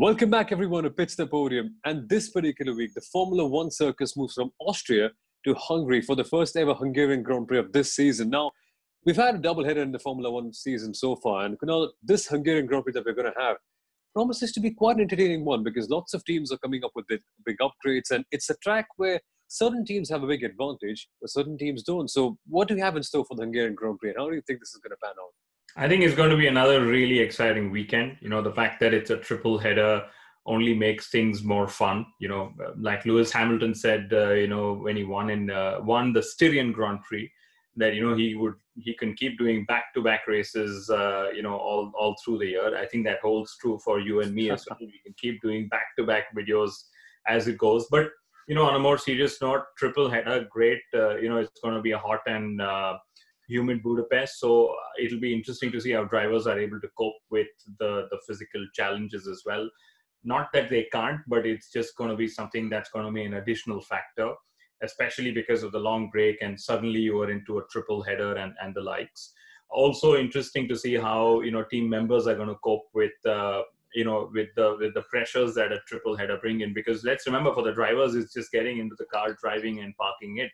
Welcome back, everyone, to Pits to Podium. And this particular week, the Formula One circus moves from Austria to Hungary for the first ever Hungarian Grand Prix of this season. Now, we've had a double header in the Formula One season so far, and Kunal, this Hungarian Grand Prix that we're going to have promises to be quite an entertaining one because lots of teams are coming up with big, big upgrades, and it's a track where certain teams have a big advantage, but certain teams don't. So, what do you have in store for the Hungarian Grand Prix, and how do you think this is going to pan out? I think it's going to be another really exciting weekend. You know, the fact that it's a triple header only makes things more fun. You know, like Lewis Hamilton said, uh, you know, when he won in uh, won the Styrian Grand Prix, that you know he would he can keep doing back to back races, uh, you know, all all through the year. I think that holds true for you and me as well. We can keep doing back to back videos as it goes, but you know, on a more serious note, triple header, great. Uh, you know, it's going to be a hot and uh, humid Budapest. So it'll be interesting to see how drivers are able to cope with the, the physical challenges as well. Not that they can't, but it's just going to be something that's going to be an additional factor, especially because of the long break and suddenly you are into a triple header and, and the likes. Also interesting to see how you know team members are going to cope with uh, you know with the with the pressures that a triple header bring in because let's remember for the drivers it's just getting into the car driving and parking it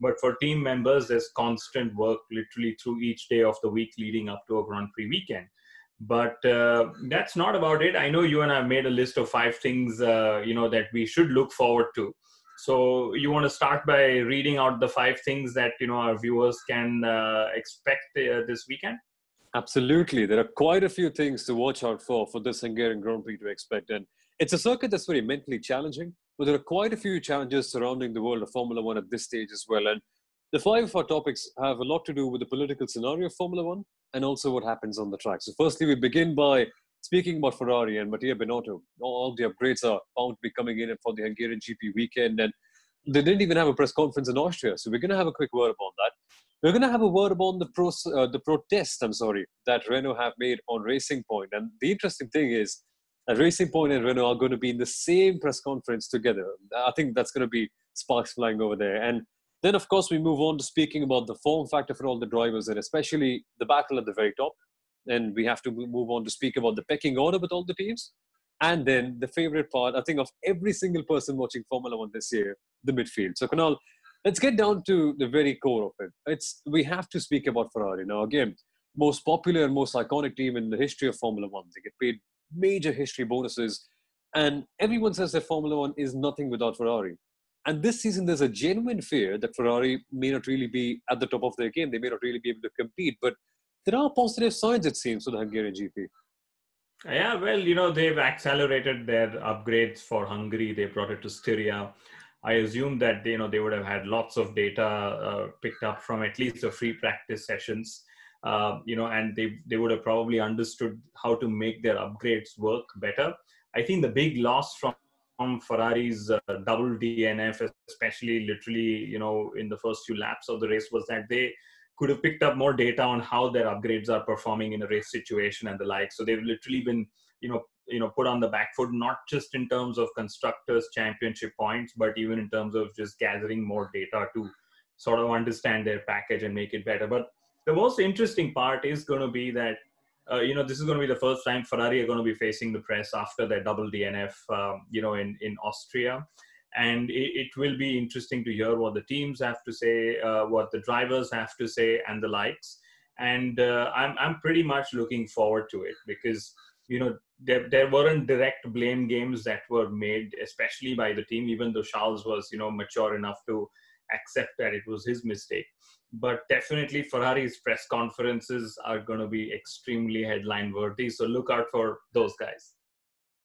but for team members, there's constant work literally through each day of the week leading up to a Grand Prix weekend. But uh, that's not about it. I know you and I made a list of five things, uh, you know, that we should look forward to. So you want to start by reading out the five things that you know our viewers can uh, expect uh, this weekend. Absolutely, there are quite a few things to watch out for for this Hungarian Grand Prix to expect, and it's a circuit that's very mentally challenging. But there are quite a few challenges surrounding the world of Formula One at this stage as well. And the five of our topics have a lot to do with the political scenario of Formula One and also what happens on the track. So, firstly, we begin by speaking about Ferrari and Mattia Binotto. All the upgrades are bound to be coming in for the Hungarian GP weekend. And they didn't even have a press conference in Austria. So, we're going to have a quick word about that. We're going to have a word about the, pro, uh, the protest, I'm sorry, that Renault have made on Racing Point. And the interesting thing is, that Racing Point and Renault are going to be in the same press conference together. I think that's going to be sparks flying over there. And then, of course, we move on to speaking about the form factor for all the drivers and especially the battle at the very top. And we have to move on to speak about the pecking order with all the teams. And then the favorite part, I think, of every single person watching Formula One this year, the midfield. So, Kunal, let's get down to the very core of it. It's we have to speak about Ferrari now. Again, most popular and most iconic team in the history of Formula One. They get paid major history bonuses. And everyone says that Formula One is nothing without Ferrari. And this season, there's a genuine fear that Ferrari may not really be at the top of their game. They may not really be able to compete. But there are positive signs, it seems, for the Hungarian GP. Yeah, well, you know, they've accelerated their upgrades for Hungary. They brought it to Styria. I assume that you know they would have had lots of data uh, picked up from at least the free practice sessions uh, you know, and they they would have probably understood how to make their upgrades work better. I think the big loss from Ferrari's uh, double DNF, especially literally, you know, in the first few laps of the race, was that they could have picked up more data on how their upgrades are performing in a race situation and the like. So they've literally been, you know, you know, put on the back foot, not just in terms of constructors championship points, but even in terms of just gathering more data to sort of understand their package and make it better. But the most interesting part is going to be that uh, you know this is going to be the first time Ferrari are going to be facing the press after their double DNF, um, you know, in in Austria, and it, it, will be interesting to hear what the teams have to say, uh, what the drivers have to say, and the likes. And uh, I'm I'm pretty much looking forward to it because you know there there weren't direct blame games that were made, especially by the team, even though Charles was you know mature enough to accept that it was his mistake but definitely Ferrari's press conferences are going to be extremely headline worthy. So look out for those guys.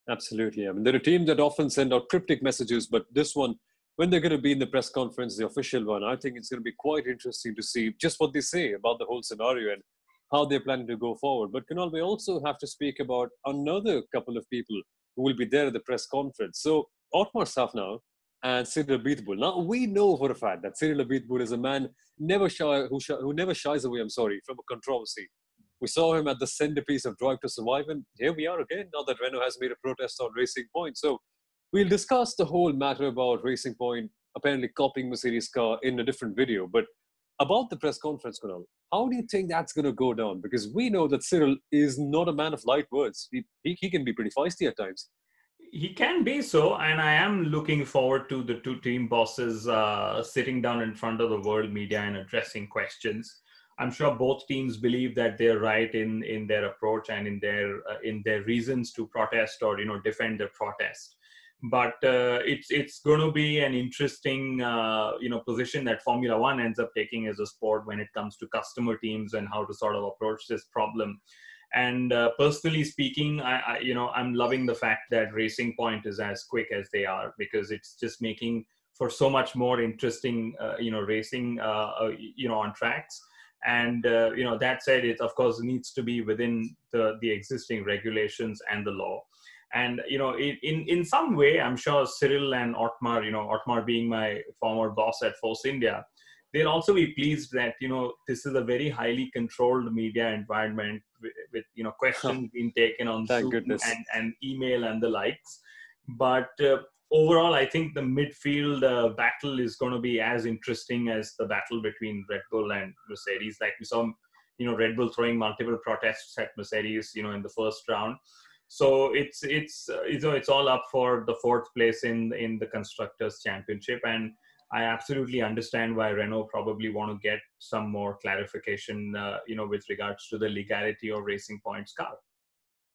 Absolutely. I mean, they're a team that often send out cryptic messages, but this one, when they're going to be in the press conference, the official one, I think it's going to be quite interesting to see just what they say about the whole scenario and how they're planning to go forward. But Kunal, we also have to speak about another couple of people who will be there at the press conference. So Otmar Szafnauer and Cyril Abiteboul. Now we know for a fact that Cyril Abiteboul is a man never shy, who, shy, who never shies away. I'm sorry from a controversy. We saw him at the centerpiece of Drive to Survive, and here we are again. Now that Renault has made a protest on Racing Point, so we'll discuss the whole matter about Racing Point apparently copying Mercedes car in a different video. But about the press conference, Kunal, how do you think that's going to go down? Because we know that Cyril is not a man of light words. He, he, he can be pretty feisty at times. He can be so, and I am looking forward to the two team bosses uh, sitting down in front of the world media and addressing questions. I'm sure both teams believe that they're right in in their approach and in their uh, in their reasons to protest or you know defend their protest. But uh, it's it's going to be an interesting uh, you know position that Formula One ends up taking as a sport when it comes to customer teams and how to sort of approach this problem. And uh, personally speaking, I, I you know I'm loving the fact that Racing Point is as quick as they are because it's just making for so much more interesting uh, you know racing uh, you know on tracks. And uh, you know that said it of course needs to be within the the existing regulations and the law. And you know in in some way i'm sure cyril and otmar you know otmar being my former boss at force india they'll also be pleased that you know this is a very highly controlled media environment with, with you know questions being taken on Thank Zoom goodness. and, and email and the likes but uh, overall, I think the midfield uh, battle is going to be as interesting as the battle between Red Bull and Mercedes. Like we saw, you know, Red Bull throwing multiple protests at Mercedes, you know, in the first round. So it's it's uh, you know it's all up for the fourth place in in the constructors championship, and I absolutely understand why Renault probably want to get some more clarification, uh, you know, with regards to the legality of Racing Point's car.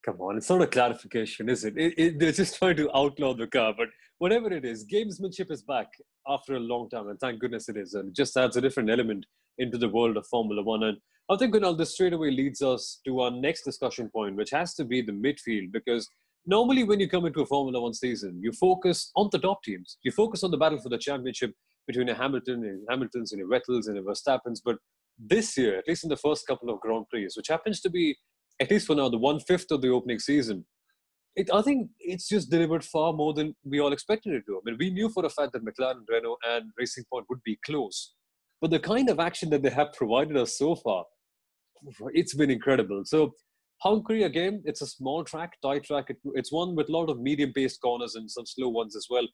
Come on, it's not a clarification, is it? It, it? They're just trying to outlaw the car, but whatever it is, gamesmanship is back after a long time, and thank goodness it is. And it just adds a different element into the world of Formula One. And I think, Kunal, this straight away leads us to our next discussion point, which has to be the midfield, because normally when you come into a Formula One season, you focus on the top teams. You focus on the battle for the championship between a Hamilton and Hamilton's and a Vettels and a Verstappen's. But this year, at least in the first couple of Grand Prix, which happens to be at least for now, the one fifth of the opening season, it, I think it's just delivered far more than we all expected it to. I mean, we knew for a fact that McLaren, Renault, and Racing Point would be close, but the kind of action that they have provided us so far, it's been incredible. So, Hungary again, it's a small track, tight track. It, it's one with a lot of medium-paced corners and some slow ones as well.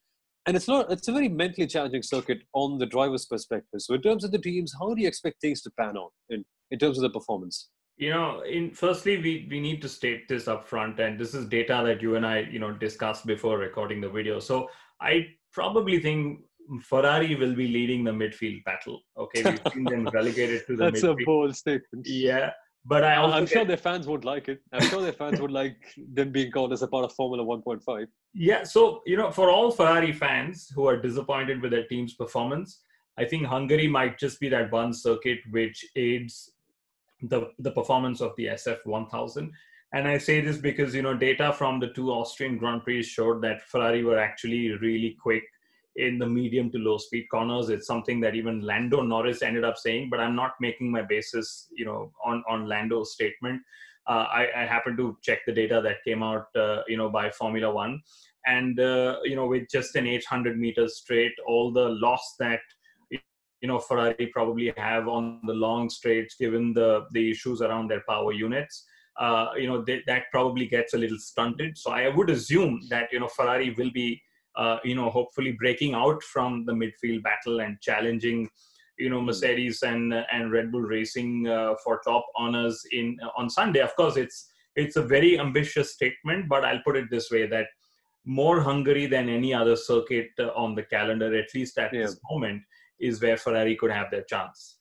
And it's not. It's a very mentally challenging circuit on the driver's perspective. So, in terms of the teams, how do you expect things to pan out in, in terms of the performance? you know in firstly we we need to state this up front and this is data that you and i you know discussed before recording the video so i probably think ferrari will be leading the midfield battle okay we've seen them relegated to the that's midfield. a bold statement yeah but i also i'm get, sure their fans would like it i'm sure their fans would like them being called as a part of formula 1.5 yeah so you know for all ferrari fans who are disappointed with their team's performance I think Hungary might just be that one circuit which aids the, the performance of the SF1000. And I say this because, you know, data from the two Austrian Grand Prix showed that Ferrari were actually really quick in the medium to low speed corners. It's something that even Lando Norris ended up saying, but I'm not making my basis, you know, on, on Lando's statement. Uh, I, I happen to check the data that came out, uh, you know, by Formula One. And, uh, you know, with just an 800 meters straight, all the loss that you know Ferrari probably have on the long straights, given the the issues around their power units. Uh, you know they, that probably gets a little stunted. So I would assume that you know Ferrari will be uh, you know hopefully breaking out from the midfield battle and challenging you know Mercedes and and Red Bull Racing uh, for top honors in on Sunday. Of course, it's it's a very ambitious statement, but I'll put it this way that more Hungary than any other circuit uh, on the calendar, at least at yeah. this moment, is where Ferrari could have their chance.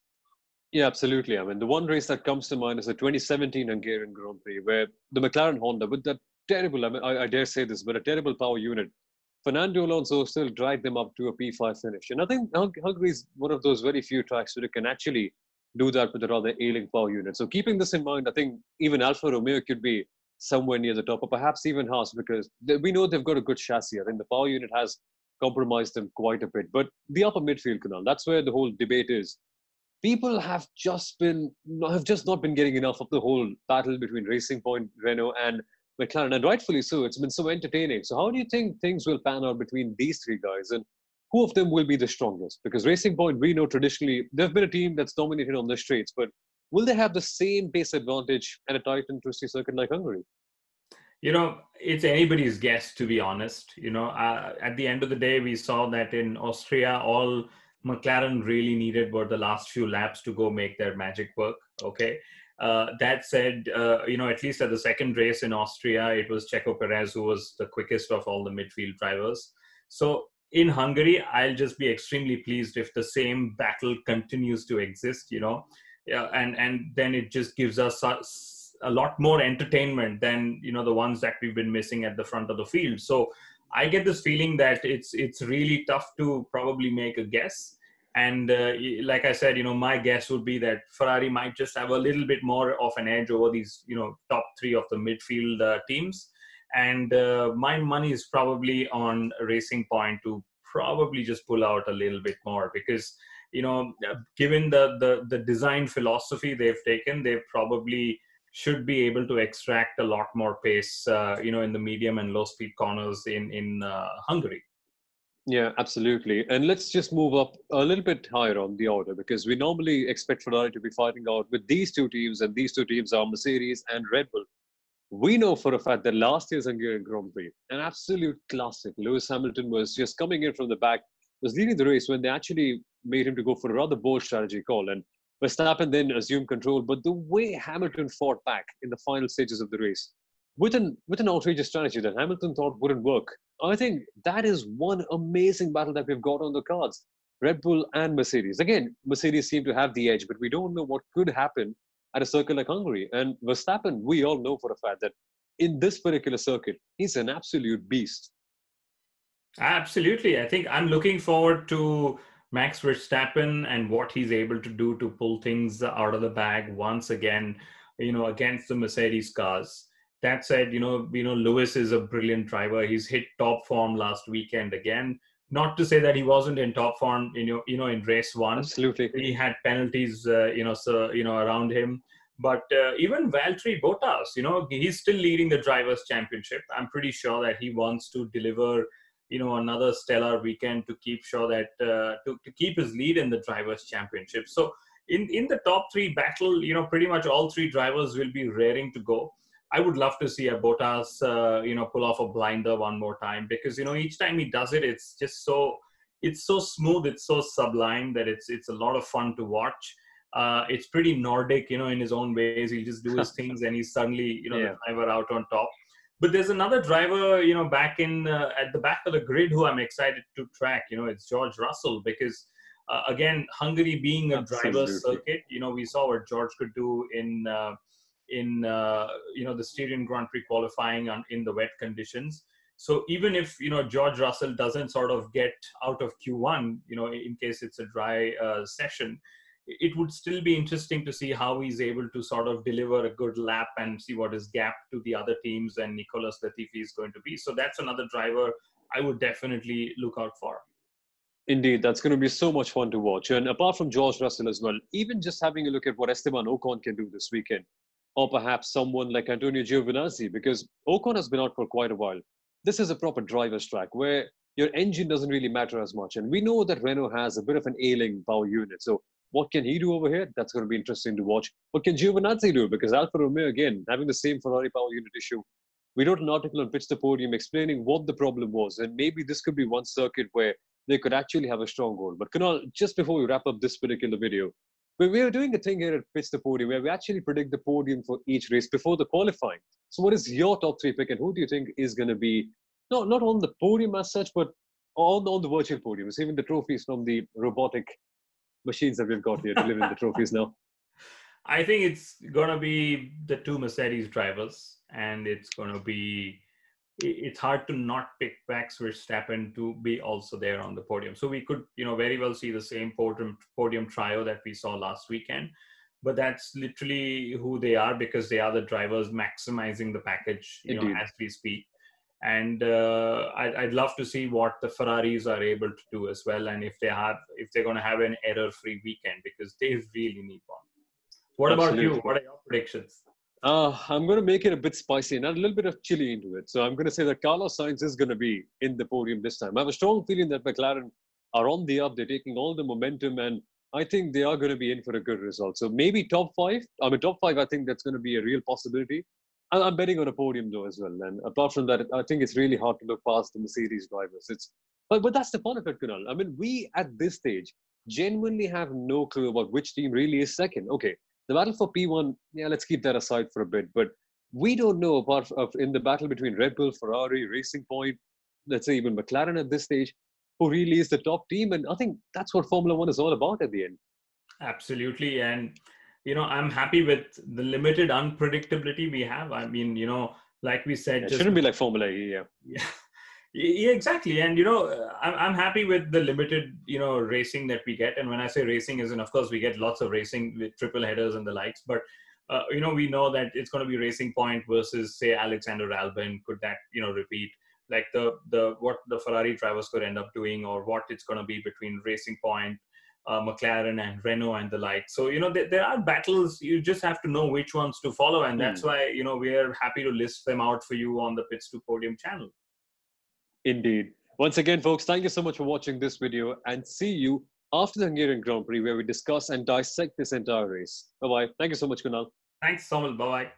Yeah, absolutely. I mean, the one race that comes to mind is the 2017 Hungarian Grand Prix, where the McLaren Honda, with that terrible, I, mean, I, I dare say this, but a terrible power unit, Fernando Alonso still dragged them up to a P5 finish. And I think Hungary is one of those very few tracks where you can actually do that with a rather ailing power unit. So keeping this in mind, I think even Alfa Romeo could be somewhere near the top, or perhaps even Haas, because we know they've got a good chassis. I think the power unit has compromised them quite a bit. But the upper midfield Kunal, that's where the whole debate is. People have just been have just not been getting enough of the whole battle between Racing Point, Renault, and McLaren, and rightfully so. It's been so entertaining. So how do you think things will pan out between these three guys, and who of them will be the strongest? Because Racing Point, we know traditionally they've been a team that's dominated on the straights, but will they have the same pace advantage at a tight and twisty circuit like Hungary? you know it's anybody's guess to be honest you know uh, at the end of the day we saw that in austria all mclaren really needed were the last few laps to go make their magic work okay Uh, that said, uh, you know, at least at the second race in Austria, it was Checo Perez who was the quickest of all the midfield drivers. So in Hungary, I'll just be extremely pleased if the same battle continues to exist, you know, yeah, and and then it just gives us a, a lot more entertainment than you know the ones that we've been missing at the front of the field. So I get this feeling that it's it's really tough to probably make a guess. And uh, like I said, you know, my guess would be that Ferrari might just have a little bit more of an edge over these, you know, top three of the midfield uh, teams. And uh, my money is probably on Racing Point to probably just pull out a little bit more because you know given the the, the design philosophy they've taken they probably should be able to extract a lot more pace uh, you know in the medium and low speed corners in in uh, Hungary yeah, absolutely. And let's just move up a little bit higher on the order because we normally expect Ferrari to be fighting out with these two teams, and these two teams are Mercedes and Red Bull. We know for a fact that last year's Hungarian Grand Prix, an absolute classic. Lewis Hamilton was just coming in from the back, was leading the race when they actually made him to go for a rather bold strategy call. And Verstappen then assumed control. But the way Hamilton fought back in the final stages of the race, with an with an outrageous strategy that Hamilton thought wouldn't work, I think that is one amazing battle that we've got on the cards. Red Bull and Mercedes. Again, Mercedes seem to have the edge, but we don't know what could happen at a circuit like Hungary. And Verstappen, we all know for a fact that in this particular circuit, he's an absolute beast. Absolutely. I think I'm looking forward to Max Verstappen and what he's able to do to pull things out of the bag once again, you know, against the Mercedes cars. That said, you know, you know, Lewis is a brilliant driver. He's hit top form last weekend again. Not to say that he wasn't in top form, you know, you know, in race one. Absolutely, he had penalties, uh, you know, so you know, around him. But uh, even Valtteri Bottas, you know, he's still leading the drivers' championship. I'm pretty sure that he wants to deliver, you know, another stellar weekend to keep sure that uh, to, to keep his lead in the drivers' championship. So in in the top three battle, you know, pretty much all three drivers will be raring to go. I would love to see a Bottas, uh, you know, pull off a blinder one more time because you know each time he does it, it's just so it's so smooth, it's so sublime that it's it's a lot of fun to watch. Uh, it's pretty Nordic, you know, in his own ways. He'll just do his things, and he's suddenly, you know, yeah. the driver out on top. But there's another driver, you know, back in uh, at the back of the grid who I'm excited to track. You know, it's George Russell because uh, again, Hungary being a driver circuit, you know, we saw what George could do in uh, in uh, you know the Styrian Grand Prix qualifying on, in the wet conditions. So even if you know George Russell doesn't sort of get out of Q1, you know, in case it's a dry uh, session, it would still be interesting to see how he's able to sort of deliver a good lap and see what his gap to the other teams and Nicholas Latifi is going to be. So that's another driver I would definitely look out for. Indeed, that's going to be so much fun to watch. And apart from George Russell as well, even just having a look at what Esteban Ocon can do this weekend, or perhaps someone like Antonio Giovinazzi, because Ocon has been out for quite a while. This is a proper driver's track where your engine doesn't really matter as much. And we know that Renault has a bit of an ailing power unit. So what can he do over here? That's going to be interesting to watch. What can Giovinazzi do? Because Alfa Romeo, again, having the same Ferrari power unit issue. We wrote an article on Pits to Podium explaining what the problem was. And maybe this could be one circuit where they could actually have a strong stronghold. But Kunal, just before we wrap up this particular video, we, we are doing a thing here at Pits to Podium where we actually predict the podium for each race before the qualifying. So, what is your top three pick, and who do you think is going to be not not on the podium as such, but on on the virtual podium, receiving the trophies from the robotic machines that we've got here delivering the trophies now? I think it's going to be the two Mercedes drivers, and it's going to be it's hard to not pick Max Verstappen to be also there on the podium. So we could, you know, very well see the same podium podium trio that we saw last weekend. But that's literally who they are because they are the drivers maximizing the package, you Indeed. know, as we speak. And uh, I'd, I'd love to see what the Ferraris are able to do as well, and if they have, if they're going to have an error-free weekend because they really need one. What Absolutely. about you? What are your predictions? Uh, I'm going to make it a bit spicy and add a little bit of chili into it. So I'm going to say that Carlos Sainz is going to be in the podium this time. I have a strong feeling that McLaren are on the up. They're taking all the momentum, and I think they are going to be in for a good result. So maybe top five. I mean, top five. I think that's going to be a real possibility. I'm betting on a podium though as well. And apart from that, I think it's really hard to look past the Mercedes drivers. It's but but that's the fun of it, Kunal. I mean, we at this stage genuinely have no clue about which team really is second. Okay, The battle for P1, yeah, let's keep that aside for a bit. But we don't know apart of in the battle between Red Bull, Ferrari, Racing Point, let's say even McLaren at this stage, who really is the top team. And I think that's what Formula One is all about at the end. Absolutely. And, you know, I'm happy with the limited unpredictability we have. I mean, you know, like we said, it shouldn't be like Formula E, yeah. yeah. Yeah, exactly. And, you know, I'm, I'm happy with the limited, you know, racing that we get. And when I say racing, is in, of course, we get lots of racing with triple headers and the likes. But, uh, you know, we know that it's going to be Racing Point versus, say, Alexander Albon. Could that, you know, repeat? Like the the what the Ferrari drivers could end up doing, or what it's going to be between Racing Point, uh, McLaren and Renault and the like. So you know there, there, are battles. You just have to know which ones to follow, and that's mm. why you know we are happy to list them out for you on the Pits to Podium channel. Indeed. Once again, folks, thank you so much for watching this video, and see you after the Hungarian Grand Prix, where we discuss and dissect this entire race. Bye bye. Thank you so much, Kunal. Thanks, Soumil. Bye bye.